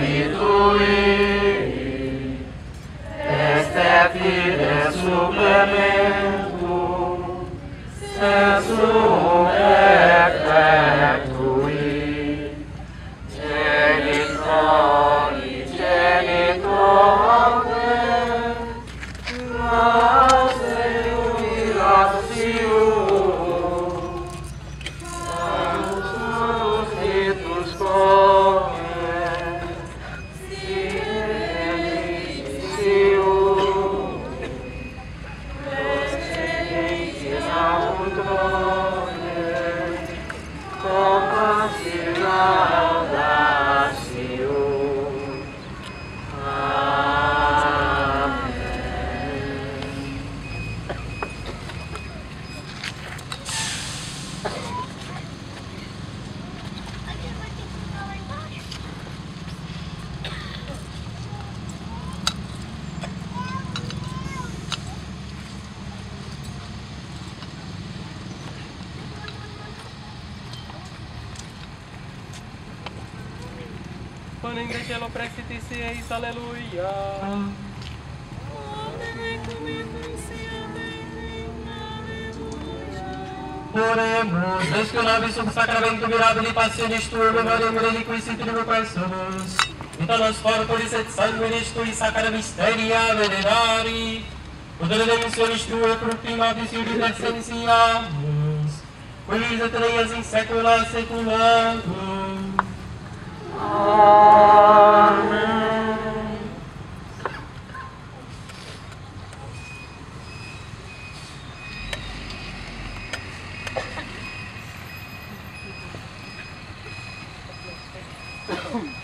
instituir. Esta é vida suplemento, sensum Panem de cielo praxitis eis, aleluia. Oremos, Deus que o nome sub sacramento mirabili passionis tuum memoriam reliquis et tribuquae sumus, vita nos corporis et sanguinis tui sacra mysteria venerari, ut redemptionis tuae proclamatis iuris extensiamus, quis et reias in saecula saeculorum. Boom.